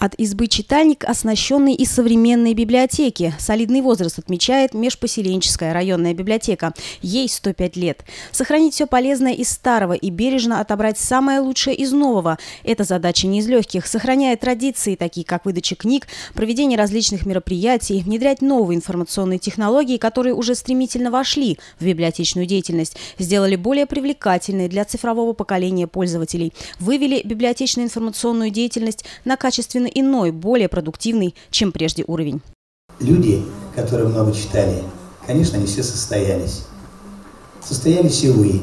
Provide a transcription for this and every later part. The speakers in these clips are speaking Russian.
От избы читальник, оснащенный и современной библиотеки. Солидный возраст отмечает межпоселенческая районная библиотека. Ей 105 лет. Сохранить все полезное из старого и бережно отобрать самое лучшее из нового. Это задача не из легких. Сохраняя традиции, такие как выдача книг, проведение различных мероприятий, внедрять новые информационные технологии, которые уже стремительно вошли в библиотечную деятельность, сделали более привлекательной для цифрового поколения пользователей, вывели библиотечную информационную деятельность на качественно иной, более продуктивный, чем прежде уровень. Люди, которые много читали, конечно, не все состоялись. Состоялись и вы,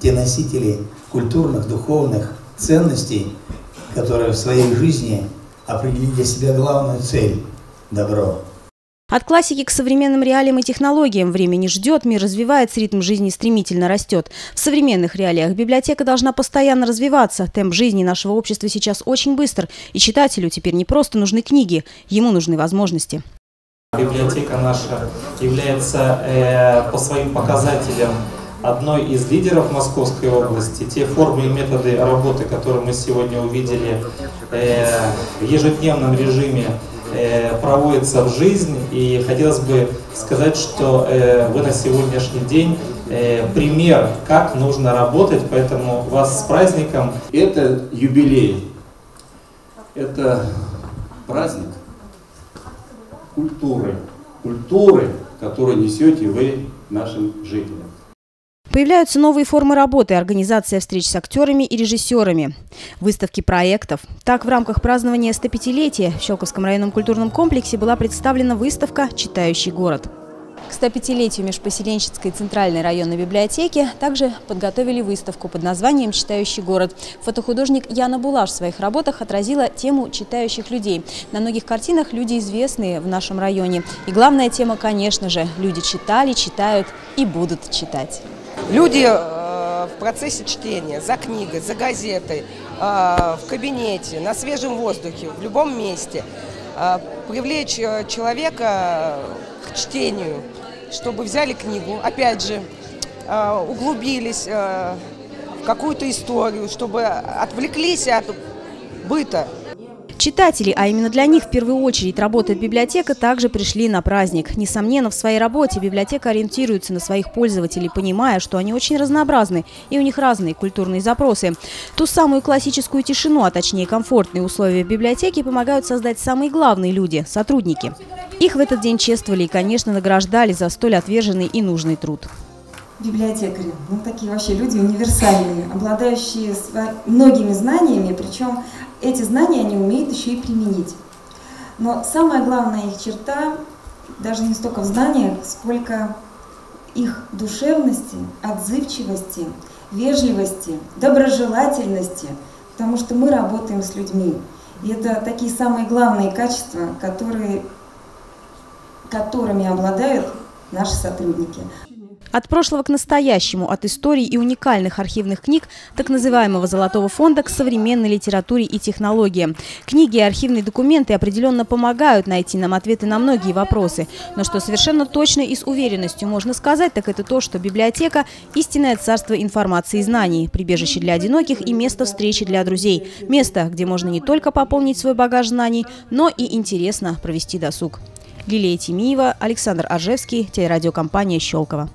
те носители культурных, духовных ценностей, которые в своей жизни определили для себя главную цель – добро. От классики к современным реалиям и технологиям время не ждет, мир развивается, ритм жизни стремительно растет. В современных реалиях библиотека должна постоянно развиваться. Темп жизни нашего общества сейчас очень быстр, и читателю теперь не просто нужны книги, ему нужны возможности. Библиотека наша является э, по своим показателям одной из лидеров Московской области. Те формы и методы работы, которые мы сегодня увидели э, в ежедневном режиме, проводится в жизнь. И хотелось бы сказать, что э, вы на сегодняшний день э, пример, как нужно работать, поэтому вас с праздником. Это юбилей, это праздник культуры, культуры, которую несете вы нашим жителям. Появляются новые формы работы, организация встреч с актерами и режиссерами, выставки проектов. Так, в рамках празднования 105-летия в Щелковском районном культурном комплексе была представлена выставка «Читающий город». К 105-летию межпоселенческой центральной районной библиотеки также подготовили выставку под названием «Читающий город». Фотохудожник Яна Булаш в своих работах отразила тему читающих людей. На многих картинах люди известные в нашем районе. И главная тема, конечно же, люди читали, читают и будут читать. Люди э, в процессе чтения, за книгой, за газетой, э, в кабинете, на свежем воздухе, в любом месте, э, привлечь человека к чтению, чтобы взяли книгу, опять же, углубились в какую-то историю, чтобы отвлеклись от быта. Читатели, а именно для них в первую очередь работает библиотека, также пришли на праздник. Несомненно, в своей работе библиотека ориентируется на своих пользователей, понимая, что они очень разнообразны и у них разные культурные запросы. Ту самую классическую тишину, а точнее комфортные условия в библиотеке помогают создать самые главные люди – сотрудники. Их в этот день чествовали и, конечно, награждали за столь отверженный и нужный труд библиотекари. Ну, такие вообще люди универсальные, обладающие многими знаниями, причем эти знания они умеют еще и применить. Но самая главная их черта даже не столько в знаниях, сколько их душевности, отзывчивости, вежливости, доброжелательности, потому что мы работаем с людьми. И это такие самые главные качества, которые, которыми обладают наши сотрудники. От прошлого к настоящему, от истории и уникальных архивных книг так называемого «золотого фонда» к современной литературе и технологиям. Книги и архивные документы определенно помогают найти нам ответы на многие вопросы. Но что совершенно точно и с уверенностью можно сказать, так это то, что библиотека – истинное царство информации и знаний, прибежище для одиноких и место встречи для друзей. Место, где можно не только пополнить свой багаж знаний, но и интересно провести досуг. Лилия Тимиева, Александр Ажевский, телерадиокомпания «Щелково».